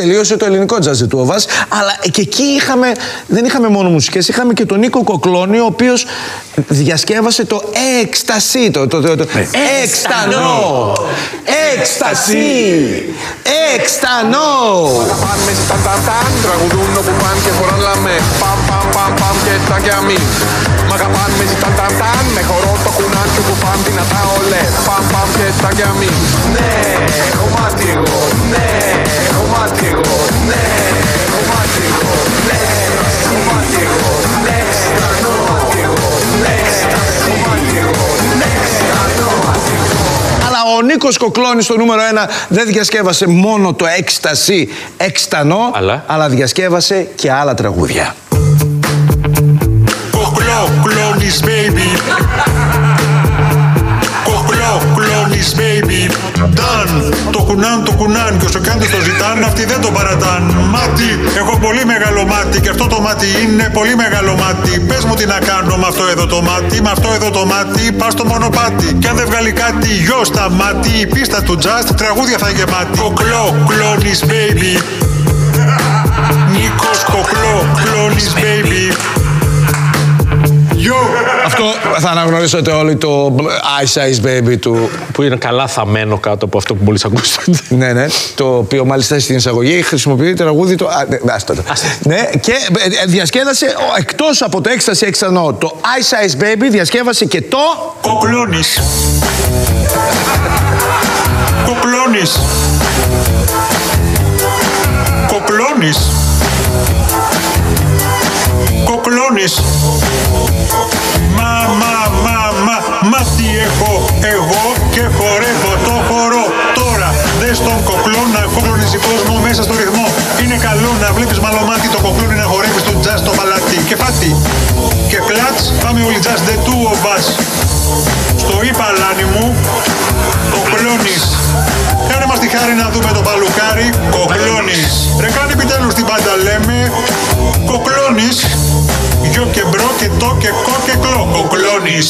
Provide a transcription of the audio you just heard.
τελείωσε το ελληνικό τζαζ του Οβάς, αλλά και εκεί είχαμε, δεν είχαμε μόνο μουσικές, είχαμε και τον Νίκο Κοκλώνη, ο οποίος διασκεύασε το έκστασι, το, το, το, το έκστανο, έκστασι, έκστανο. Πάμε στα τατάν, τραγουδούν όπου πάνε και χωράν λαμέ. Παμ, παμ, παμ, παμ και τα και αμήν. Μ' αγαπάν μες ζητάν τατάν, με χορό το κουνάκι που πάνε δυνατά ολέ. Παμ, παμ και τα και αμήν. Ναι, Αλλά ο Νίκος Κοκλώνης στο νούμερο 1 δεν διασκεύασε μόνο το έκστασι, έκστανο, Αλλά; διασκεύασε και άλλα τραγούδια. Κοκλό, κλόνης, baby. Κοκλό, κλόνης, baby. Νταν, το κουνάν, το κουνάν. Και όσο κι αν τους το ζητάν, αυτοί δεν το παρατάν. Μάτι, έχω πολύ μεγάλο μάτι. Και αυτό το μάτι είναι πολύ μεγάλο μάτι. Πες μου τι να κάνω με αυτό εδώ το μάτι. Με αυτό εδώ το μάτι, πας στο μονοπάτι. Κι αν δεν βγάλει κάτι, γιο στα μάτι. Η πίστα του just, τραγούδια θα γεμάτη. Κοκλό, κλόνης, baby. Νίκος Κοκλό, κλόνης, baby. Yo! Αυτό θα αναγνωρίσετε όλοι το Ice Ice Baby του. Που είναι καλά θαμμένο κάτω από αυτό που μόλις ακούσατε. Ναι, ναι. Το οποίο μάλιστα στην εισαγωγή χρησιμοποιεί τραγούδι το. Α, ναι, άστο το. Ναι, και ε, ε, διασκέδασε εκτός από το έκσταση έξανο το Ice Ice Baby, διασκεύασε και το. Κοκλώνης. Κοκλώνης. Κοκλώνης. Μα, μα τι έχω εγώ και χορεύω το χορό. Τώρα δες τον κοκλό να κοκλωνίζει κόσμο μέσα στο ρυθμό. Είναι καλό να βλέπεις μαλωμάτι το κοκλόνι να χορεύεις στο τζάζ το παλάτι. Και φάτι. Και κλατς, πάμε όλοι τζάζ δε του ο μπας. Στο υπαλάνι μου, κοκλώνεις. Κάνε μας τη χάρη να δούμε το παλουκάρι, κοκλώνεις. Ρε κάνε επιτέλους την πάντα λέμε, κοκλώνεις. Γιο και μπρο και το και κο και κλό, κοκλώνεις.